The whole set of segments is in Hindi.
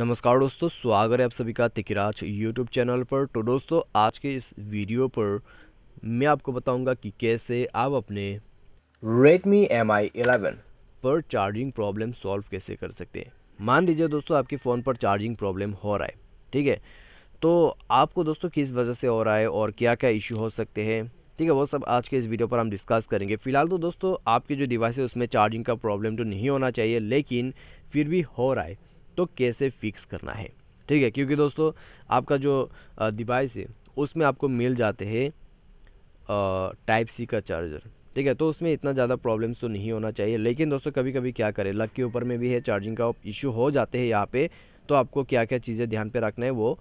नमस्कार दोस्तों स्वागत है आप सभी का तिकराज यूट्यूब चैनल पर। तो दोस्तों आज के इस वीडियो पर मैं आपको बताऊँगा कि कैसे आप अपने Redmi Mi 11 पर चार्जिंग प्रॉब्लम सॉल्व कैसे कर सकते हैं। मान लीजिए दोस्तों आपके फ़ोन पर चार्जिंग प्रॉब्लम हो रहा है ठीक है? तो आपको दोस्तों किस वजह से हो रहा है और क्या क्या इश्यू हो सकते हैं ठीक है? वो सब आज के इस वीडियो पर हम डिस्कस करेंगे। फ़िलहाल तो दोस्तों आपकी जो डिवाइस है उसमें चार्जिंग का प्रॉब्लम तो नहीं होना चाहिए लेकिन फिर भी हो रहा है। तो कैसे फिक्स करना है? ठीक है, क्योंकि दोस्तों, आपका जो डिवाइस है, उसमें आपको मिल जाते हैं टाइप सी का चार्जर ठीक है तो उसमें इतना ज़्यादा प्रॉब्लम्स तो नहीं होना चाहिए। लेकिन दोस्तों कभी कभी क्या करें? लक के ऊपर में भी है चार्जिंग का इशू हो जाते हैं यहाँ पे तो आपको क्या क्या चीज़ें ध्यान पे रखना है, वो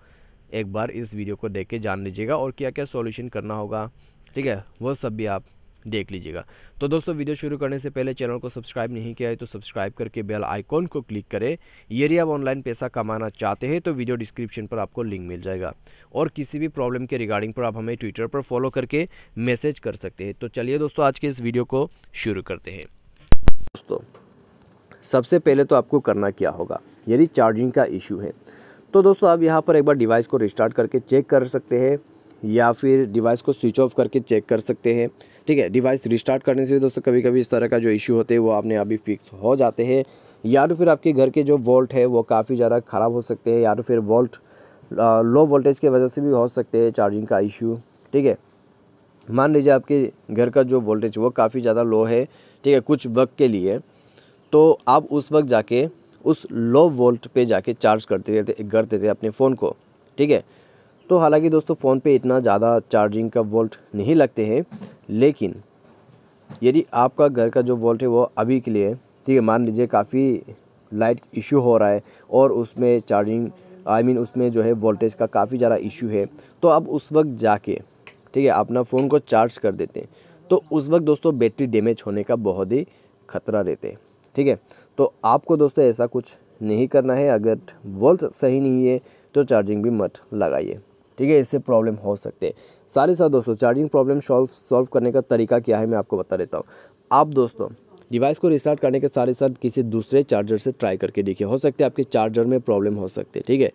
एक बार इस वीडियो को देख के जान लीजिएगा और क्या क्या सॉल्यूशन करना होगा। ठीक है, वो सब भी आप देख लीजिएगा। तो दोस्तों, वीडियो शुरू करने से पहले चैनल को सब्सक्राइब नहीं किया है तो सब्सक्राइब करके बेल आइकॉन को क्लिक करें। यदि आप ऑनलाइन पैसा कमाना चाहते हैं तो वीडियो डिस्क्रिप्शन पर आपको लिंक मिल जाएगा। और किसी भी प्रॉब्लम के रिगार्डिंग पर आप हमें ट्विटर पर फॉलो करके मैसेज कर सकते हैं। तो चलिए दोस्तों, आज के इस वीडियो को शुरू करते हैं। दोस्तों, सबसे पहले तो आपको करना क्या होगा? यदि चार्जिंग का इशू है तो दोस्तों आप यहाँ पर एक बार डिवाइस को रिस्टार्ट करके चेक कर सकते हैं। या फिर डिवाइस को स्विच ऑफ़ करके चेक कर सकते हैं। ठीक है, डिवाइस रिस्टार्ट करने से भी दोस्तों कभी कभी इस तरह का जो इशू होते हैं, वो आपने अभी फिक्स हो जाते हैं। या तो फिर आपके घर के जो वोल्ट है, वो काफ़ी ज़्यादा ख़राब हो सकते हैं, या तो फिर वोल्ट लो वोल्टेज की वजह से भी हो सकते हैं चार्जिंग का इशू ठीक है, मान लीजिए आपके घर का जो वोल्टेज वो काफ़ी ज़्यादा लो है। ठीक है, कुछ वक्त के लिए तो आप उस वक्त जाके उस लो वोल्ट पे जाके चार्ज करते रहते, करते थे अपने फ़ोन को। ठीक है तो हालाँकि दोस्तों फ़ोन पे इतना ज़्यादा चार्जिंग का वोल्ट नहीं लगते हैं लेकिन यदि आपका घर का जो वोल्ट है वो अभी के लिए ठीक है मान लीजिए काफ़ी लाइट इशू हो रहा है और उसमें charging I I mean mean, उसमें जो है वोल्टेज का काफ़ी ज़्यादा इशू है तो आप उस वक्त जाके ठीक है अपना फ़ोन को चार्ज कर देते हैं। तो उस वक्त दोस्तों बैटरी डैमेज होने का बहुत ही खतरा रहते हैं ठीक है। तो आपको दोस्तों ऐसा कुछ नहीं करना है अगर वोल्ट सही नहीं है तो चार्जिंग भी मत लगाइए। ठीक है, इससे प्रॉब्लम हो सकते हैं। सारे साथ दोस्तों चार्जिंग प्रॉब्लम सॉल्व सॉल्व करने का तरीका क्या है, मैं आपको बता देता हूँ। आप दोस्तों डिवाइस को रिस्टार्ट करने के साथ साथ किसी दूसरे चार्जर से ट्राई करके देखिए। हो सकते आपके चार्जर में प्रॉब्लम हो सकते हैं, ठीक है?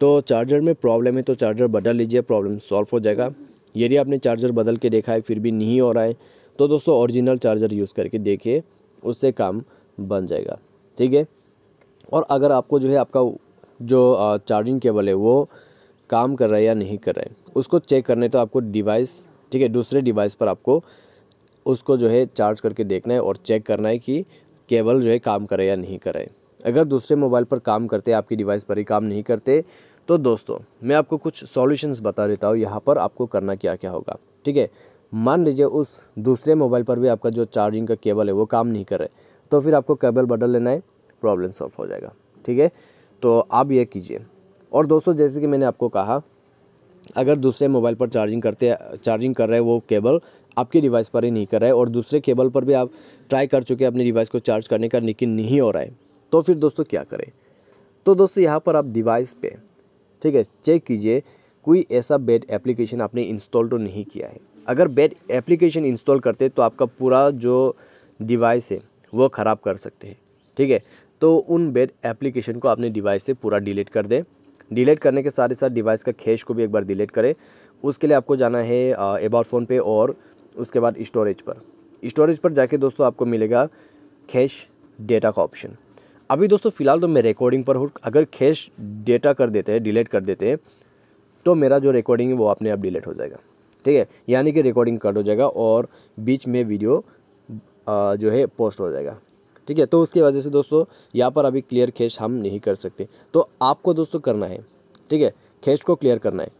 तो चार्जर में प्रॉब्लम है तो चार्जर बदल लीजिए प्रॉब्लम सॉल्व हो जाएगा। यदि आपने चार्जर बदल के देखा है, फिर भी नहीं हो रहा है तो दोस्तों ओरिजिनल चार्जर यूज़ करके देखिए, उससे काम बन जाएगा, ठीक है? और अगर आपको जो है आपका जो चार्जिंग केबल है, वो काम कर रहा है या नहीं कर रहा है, उसको चेक करने तो आपको डिवाइस ठीक है, दूसरे डिवाइस पर आपको उसको जो है चार्ज करके देखना है और चेक करना है कि केबल जो है काम करे या नहीं करे अगर दूसरे मोबाइल पर काम करते आपकी डिवाइस पर ही काम नहीं करते तो दोस्तों, मैं आपको कुछ सॉल्यूशंस बता देता हूँ, यहाँ पर आपको करना क्या क्या होगा, ठीक है? मान लीजिए उस दूसरे मोबाइल पर भी आपका जो चार्जिंग का केबल है, वो काम नहीं कर तो फिर आपको केबल बदल लेना है प्रॉब्लम सॉल्व हो जाएगा, ठीक है? तो आप ये कीजिए। और दोस्तों, जैसे कि मैंने आपको कहा, अगर दूसरे मोबाइल पर चार्जिंग करते, चार्जिंग कर रहे हैं वो केबल आपके डिवाइस पर ही नहीं कर रहा है और दूसरे केबल पर भी आप ट्राई कर चुके हैं अपने डिवाइस को चार्ज करने का, लेकिन नहीं हो रहा है तो फिर दोस्तों क्या करें? तो दोस्तों, यहाँ पर आप डिवाइस पे, ठीक है, चेक कीजिए, कोई ऐसा बेड एप्लीकेशन आपने इंस्टॉल तो नहीं किया है। अगर बेड एप्लीकेशन इंस्टॉल करते तो आपका पूरा जो डिवाइस है, वो ख़राब कर सकते हैं, ठीक है? तो उन बेड एप्लीकेशन को आपने डिवाइस से पूरा डिलीट कर दें। डिलीट करने के साथ ही साथ डिवाइस का खेश को भी एक बार डिलीट करें। उसके लिए आपको जाना है अबाउट फ़ोन पे और उसके बाद स्टोरेज पर। स्टोरेज पर जाके दोस्तों आपको मिलेगा कैश डेटा का ऑप्शन अभी दोस्तों फ़िलहाल तो मैं रिकॉर्डिंग पर हूँ। अगर कैश डेटा कर देते हैं डिलीट कर देते हैं तो मेरा जो रिकॉर्डिंग है वो अपने आप डिलीट हो जाएगा। ठीक है? यानी कि रिकॉर्डिंग कट हो जाएगा और बीच में वीडियो जो है पोस्ट हो जाएगा। ठीक है? तो उसकी वजह से दोस्तों, यहाँ पर अभी क्लियर कैश हम नहीं कर सकते। तो आपको दोस्तों करना है, ठीक है? कैश को क्लियर करना है।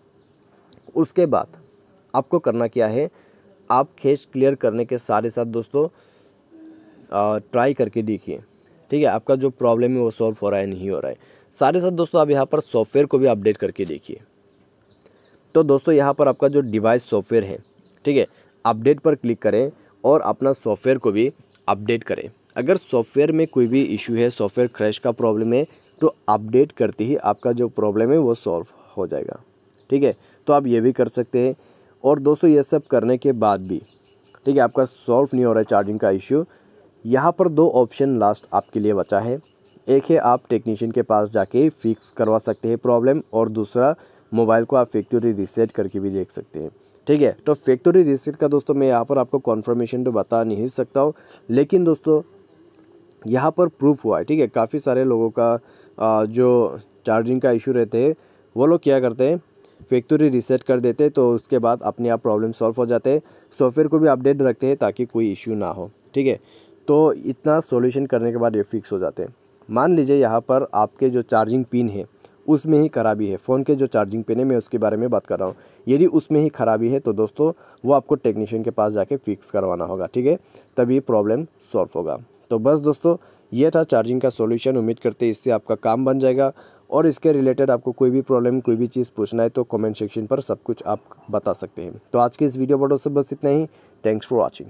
उसके बाद आपको करना क्या है? आप कैश क्लियर करने के सारे साथ दोस्तों ट्राई करके देखिए, ठीक है? आपका जो प्रॉब्लम है वो सॉल्व हो रहा है, नहीं हो रहा है। सारे साथ दोस्तों, आप यहाँ पर सॉफ्टवेयर को भी अपडेट करके देखिए। तो दोस्तों, यहाँ पर आपका जो डिवाइस सॉफ्टवेयर है, ठीक है? अपडेट पर क्लिक करें और अपना सॉफ्टवेयर को भी अपडेट करें। अगर सॉफ्टवेयर में कोई भी इशू है, सॉफ्टवेयर क्रैश का प्रॉब्लम है तो अपडेट करते ही आपका जो प्रॉब्लम है वो सॉल्व हो जाएगा। ठीक है? तो आप ये भी कर सकते हैं। और दोस्तों, ये सब करने के बाद भी, ठीक है, आपका सॉल्व नहीं हो रहा है चार्जिंग का इशू। यहाँ पर दो ऑप्शन लास्ट आपके लिए बचा है। एक है आप टेक्नीशियन के पास जाके फिक्स करवा सकते हैं प्रॉब्लम, और दूसरा, मोबाइल को आप फैक्ट्री रीसेट करके भी देख सकते हैं। ठीक है? तो फैक्ट्री रीसेट का दोस्तों, मैं यहाँ पर आपको कॉन्फर्मेशन तो बता नहीं सकता हूँ। लेकिन दोस्तों यहाँ पर प्रूफ हुआ है ठीक है? काफ़ी सारे लोगों का आ, जो चार्जिंग का इशू रहते हैं वो लोग क्या करते हैं? फैक्ट्री रीसेट कर देते तो उसके बाद अपने आप प्रॉब्लम सॉल्व हो जाते सॉफ्टवेयर को भी अपडेट रखते हैं ताकि कोई इशू ना हो ठीक है? तो इतना सॉल्यूशन करने के बाद ये फिक्स हो जाते हैं। मान लीजिए यहाँ पर आपके जो चार्जिंग पिन है उसमें ही खराबी है। फ़ोन के जो चार्जिंग पिन है मैं उसके बारे में बात कर रहा हूँ। यदि उसमें ही खराबी है तो दोस्तों वो आपको टेक्नीशियन के पास जाके फिक्स करवाना होगा ठीक है? तभी प्रॉब्लम सॉल्व होगा। तो बस दोस्तों, ये था चार्जिंग का सॉल्यूशन उम्मीद करते इससे आपका काम बन जाएगा। और इसके रिलेटेड आपको कोई भी प्रॉब्लम कोई भी चीज़ पूछना है तो कमेंट सेक्शन पर सब कुछ आप बता सकते हैं। तो आज के इस वीडियो पर से बस इतना ही। Thanks for watching